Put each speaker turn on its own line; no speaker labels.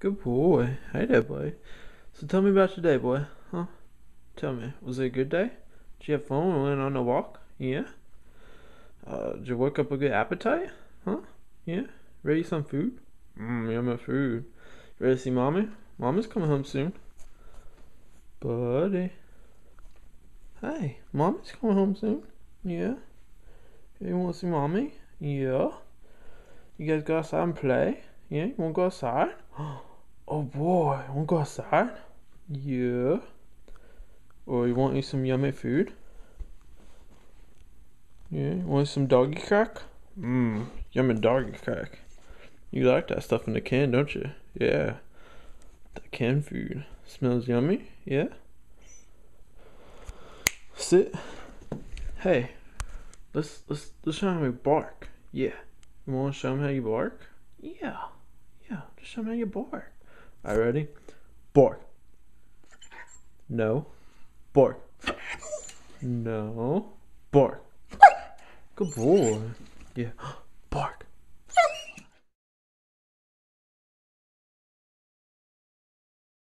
Good boy. Hey there, boy. So tell me about your day, boy. Huh? Tell me, was it a good day? Did you have fun when we went on a walk? Yeah? Uh, did you work up a good appetite? Huh? Yeah? Ready some food? Mmm, yummy food. Ready to see mommy? Mommy's coming home soon. Buddy. Hey, mommy's coming home soon. Yeah? You want to see mommy? Yeah? You guys go outside and play? Yeah? You want to go outside? Oh boy, want to go outside? Yeah. Or you want some yummy food? Yeah, you want some doggy crack? Mmm, yummy doggy crack. You like that stuff in the can, don't you? Yeah. That canned food. Smells yummy, yeah? Sit. Hey, let's let's let's show him how you bark. Yeah. You wanna show him how you bark? Yeah. Yeah, just show him how you bark. Alright, ready? Bark. No. Bark. No. Bark. Good boy. Yeah.